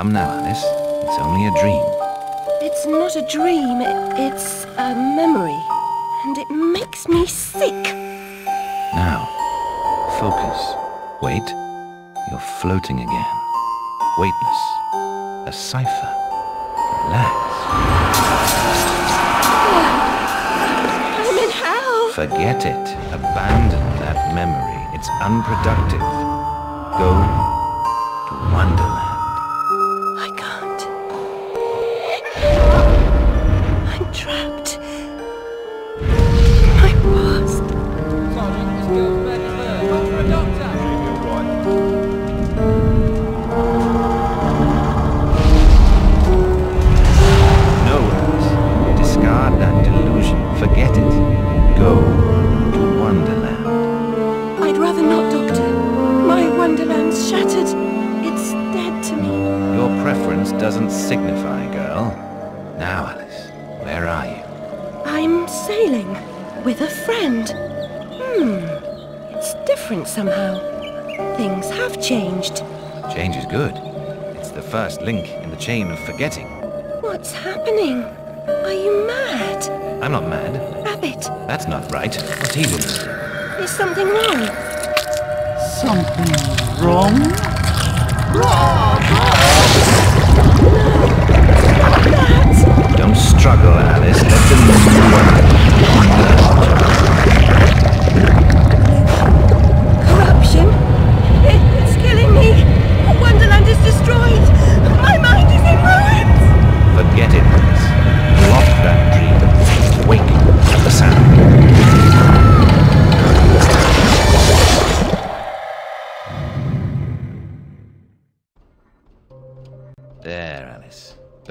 Come now, Alice. It's only a dream. It's not a dream, it's a memory. And it makes me sick. Now, focus. Wait. You're floating again. Weightless. A cipher. Relax. I'm in hell. Forget it. Abandon that memory. It's unproductive. Go to Wonderland. I'm sailing with a friend. Hmm. It's different somehow. Things have changed. Change is good. It's the first link in the chain of forgetting. What's happening? Are you mad? I'm not mad. Rabbit, That's not right. What's he doing? is something wrong? Something wrong? Don't struggle, Alice. Let them moon Corruption? It, it's killing me. Wonderland is destroyed. My mind is in ruins. Forget it, Alice. Block that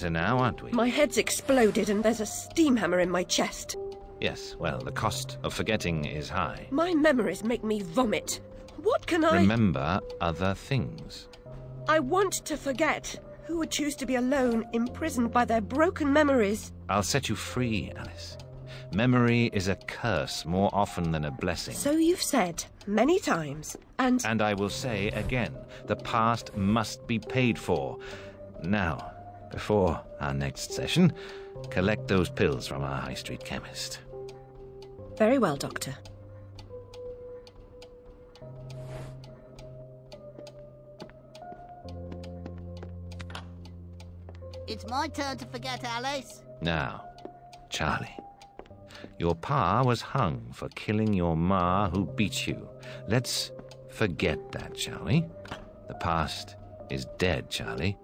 Better now, aren't we? My head's exploded and there's a steam hammer in my chest. Yes, well, the cost of forgetting is high. My memories make me vomit. What can I... Remember other things. I want to forget. Who would choose to be alone, imprisoned by their broken memories? I'll set you free, Alice. Memory is a curse more often than a blessing. So you've said many times. And And I will say again, the past must be paid for. Now, before our next session, collect those pills from our high street chemist. very well, Doctor. It's my turn to forget, Alice. Now, Charlie. Your pa was hung for killing your ma who beat you. Let's forget that, shall we? The past is dead, Charlie.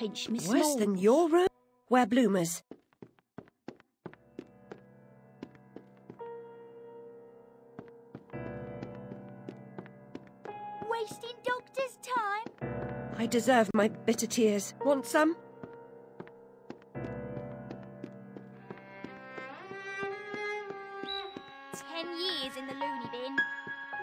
Pinched me Worse than your room? Wear bloomers. Wasting doctor's time. I deserve my bitter tears. Want some? Ten years in the loony bin.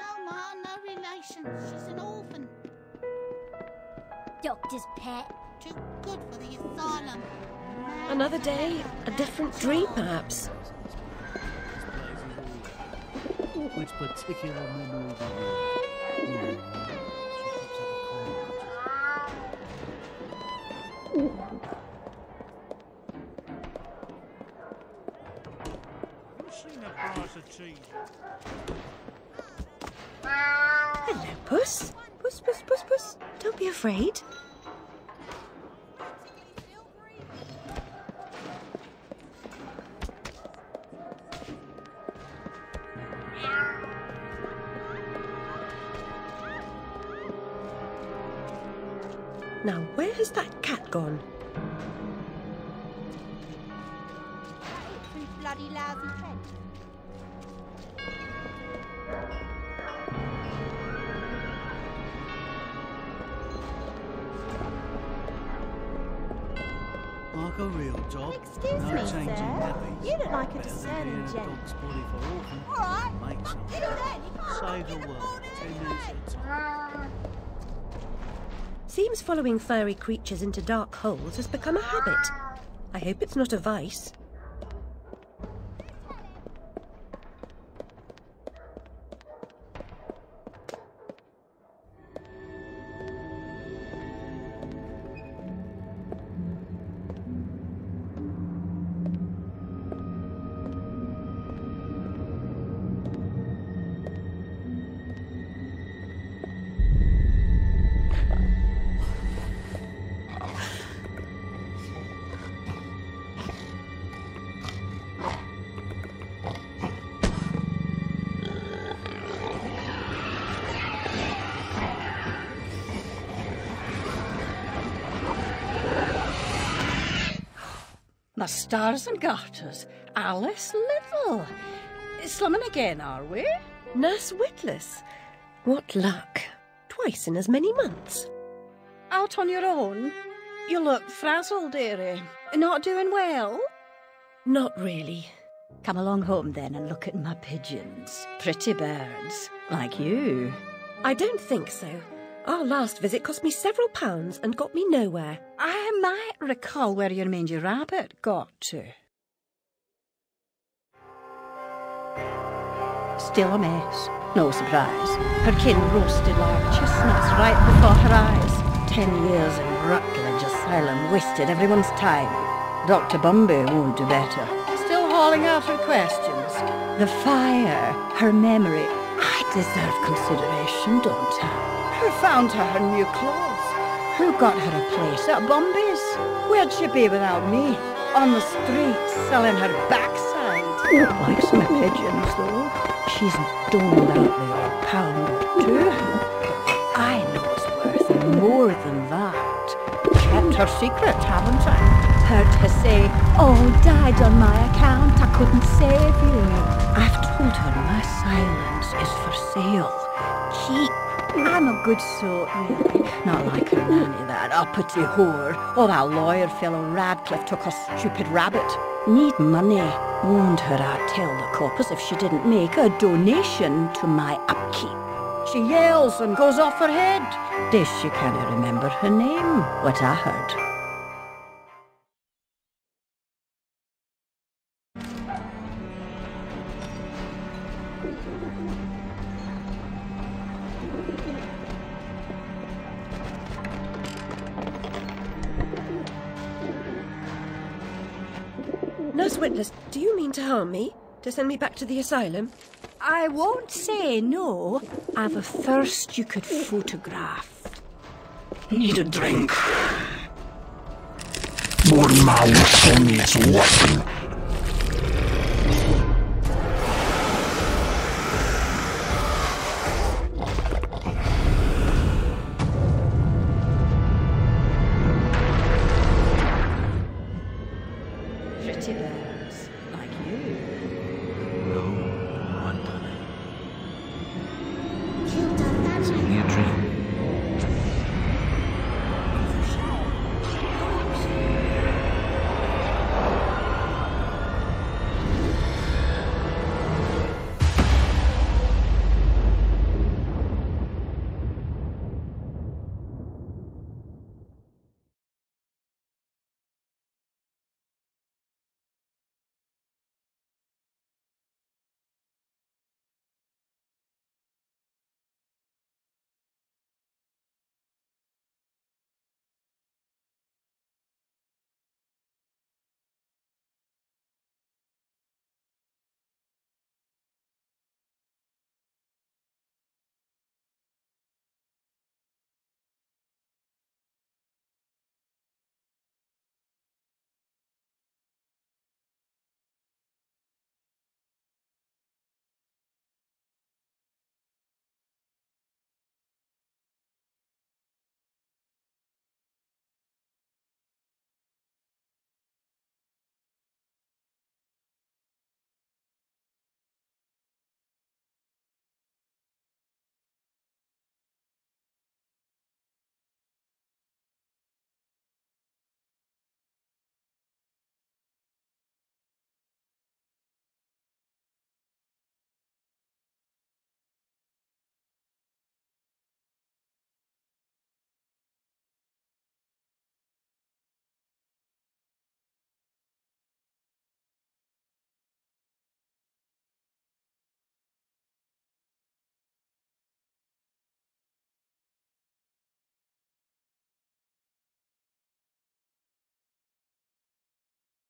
No, Ma, no relations. She's an orphan. Doctor's pet. Too good for the asylum. Another day, a different dream, perhaps. Which particular memory do you... you know, she pops up a. Hello, Puss. Puss, Puss, Puss, Puss. Don't be afraid. Now, where has that cat gone? Bloody lousy friend. Like a real job. Excuse no me, changing sir. nappies. You look like a Better than discerning gent. dog's body for orphan. Alright. Make some. You know that. You can't Save the the world. Ten minutes at a time. Seems following furry creatures into dark holes has become a habit. I hope it's not a vice. My stars and garters. Alice Little. Slumming again, are we? Nurse Witless. What luck. Twice in as many months. Out on your own? You look frazzled, dearie. Not doing well? Not really. Come along home then and look at my pigeons. Pretty birds, like you. I don't think so. Our last visit cost me several pounds and got me nowhere. I might recall where your mangy rabbit got to. Still a mess. No surprise. Her kin roasted like chestnuts right before her eyes. Ten years in Rutledge Asylum wasted everyone's time. Dr. Bumby won't do better. Still hauling out her questions. The fire, her memory. I deserve consideration, don't I? Who found her her new clothes? Who got her a place at Bumby's? Where'd she be without me? On the street, selling her backside. Likes my pigeons, though. She's doled out the pound or two. I know it's worth more than that. Kept her secret, haven't I? Heard her say, all died on my account, I couldn't save you. I've told her my silence is for sale. Keep. I'm a good sort, really. Not like her nanny, that uppity whore, or that lawyer fellow Radcliffe took a stupid rabbit. Need money. Warned her I'd tell the coppers if she didn't make a donation to my upkeep. She yells and goes off her head. This she can't remember her name, what I heard. Harm me? To send me back to the asylum? I won't say no. I've a thirst you could photograph. Need a drink. More mouths on its weapon.